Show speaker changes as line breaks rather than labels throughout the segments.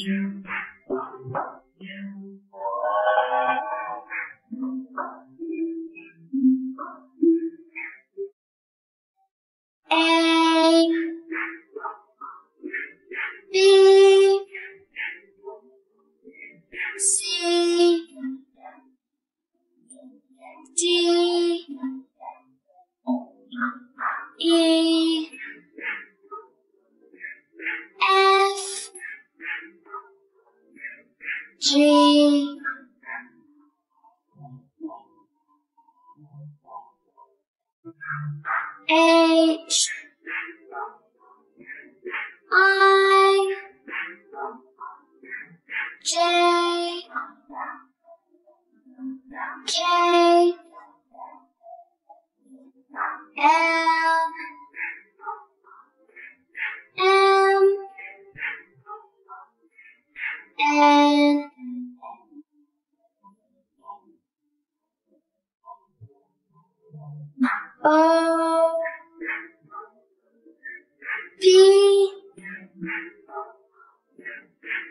A B C D E G H I J K L M N O P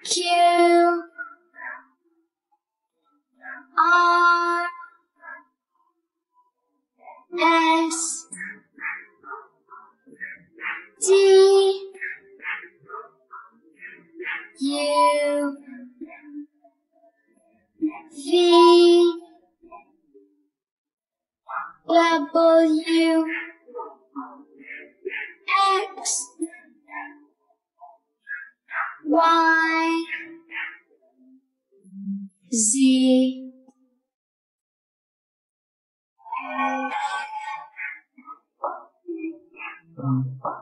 Q R S T U V W X Y Z um.